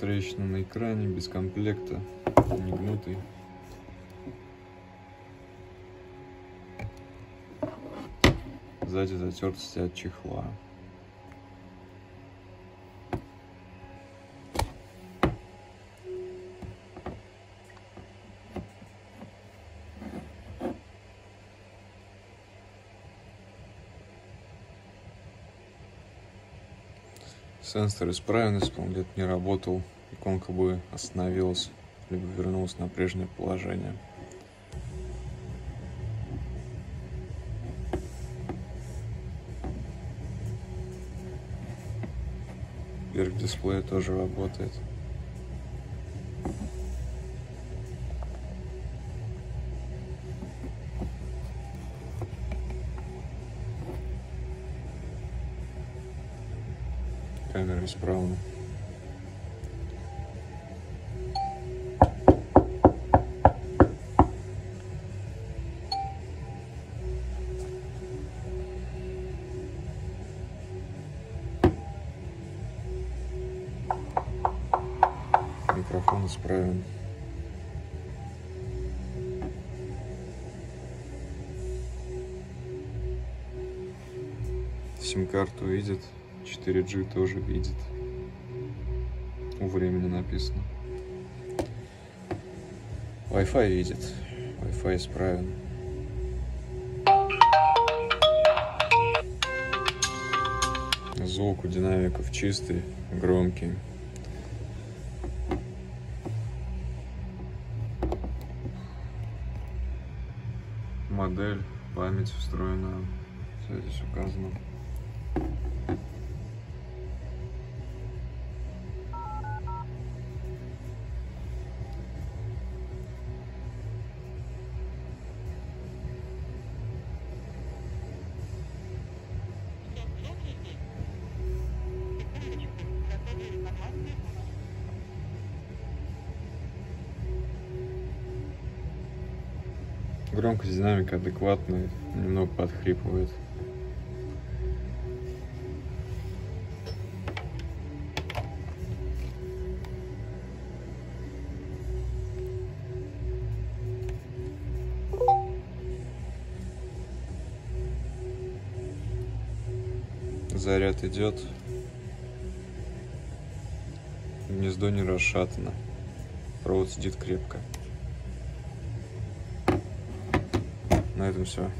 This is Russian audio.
трещина на экране, без комплекта, не гнутый. Сзади затертости от чехла. Сенсор исправен, бы он где-то не работал, иконка бы остановилась, либо вернулась на прежнее положение. Верх дисплея тоже работает. Камера исправна. Микрофон исправен. Сим-карту видит. 4G тоже видит. У времени написано. Wi-Fi видит. Wi-Fi исправен. Звук у динамиков чистый, громкий. Модель, память встроена. Все здесь указано. Громкость динамика адекватная, немного подхрипывает. Заряд идет. Гнездо не расшатано. Провод сидит крепко. На этом все.